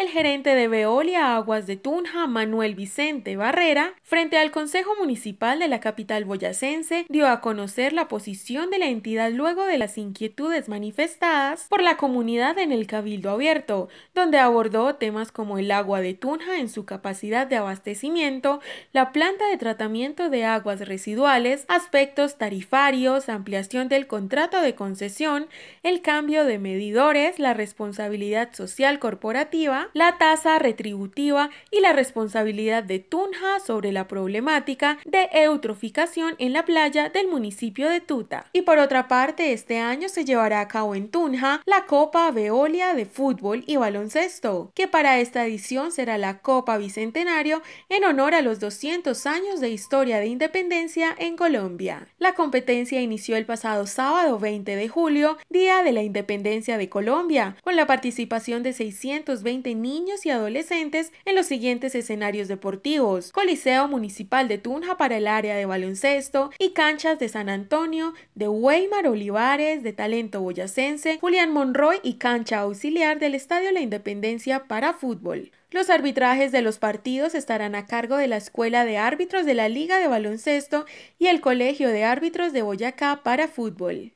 el gerente de Veolia Aguas de Tunja, Manuel Vicente Barrera, frente al Consejo Municipal de la capital boyacense, dio a conocer la posición de la entidad luego de las inquietudes manifestadas por la comunidad en el Cabildo Abierto, donde abordó temas como el agua de Tunja en su capacidad de abastecimiento, la planta de tratamiento de aguas residuales, aspectos tarifarios, ampliación del contrato de concesión, el cambio de medidores, la responsabilidad social corporativa, la tasa retributiva y la responsabilidad de Tunja sobre la problemática de eutroficación en la playa del municipio de Tuta. Y por otra parte, este año se llevará a cabo en Tunja la Copa Veolia de fútbol y baloncesto, que para esta edición será la Copa Bicentenario en honor a los 200 años de historia de independencia en Colombia. La competencia inició el pasado sábado 20 de julio, Día de la Independencia de Colombia, con la participación de 620 niños y adolescentes en los siguientes escenarios deportivos: Coliseo Municipal de Tunja para el área de baloncesto y canchas de San Antonio, de Weimar Olivares, de Talento Boyacense, Julián Monroy y cancha auxiliar del Estadio La Independencia para fútbol. Los arbitrajes de los partidos estarán a cargo de la Escuela de Árbitros de la Liga de Baloncesto y el Colegio de Árbitros de Boyacá para fútbol.